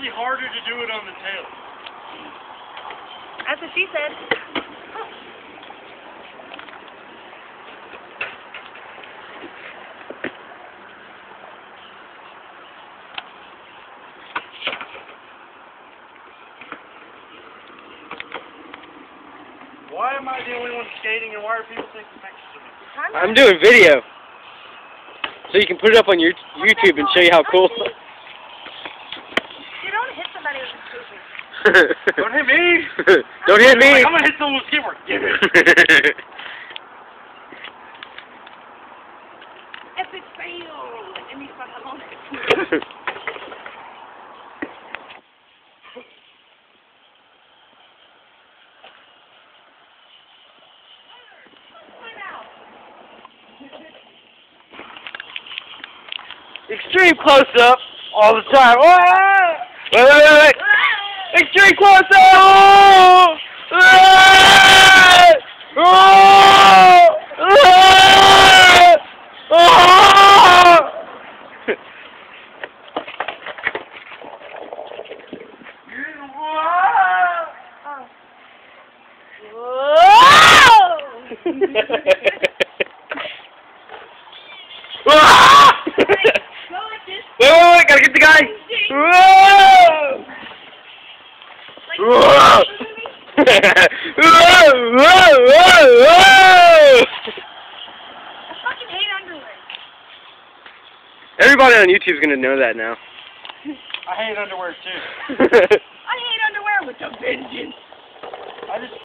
actually harder to do it on the tail. That's what she said. Why am I the only one skating and why are people taking pictures of me? I'm, I'm doing video. So you can put it up on your YouTube and show you how cool. You don't hit somebody with a scooter. Don't hit me! Don't hit me. I'm gonna hit someone with a skateboard. Give it! Epic fail! And he's got alone. Extreme close up all the time. Ah! Wait, wait, wait, wait. Close! Ah! Ah! Ah! Ah! Go like this. Wait, wait, wait, gotta get the guy. Whoa! Like Whoa! Whoa! Whoa! Whoa! I fucking hate underwear. Everybody on YouTube's gonna know that now. I hate underwear too. I hate underwear with a vengeance. I just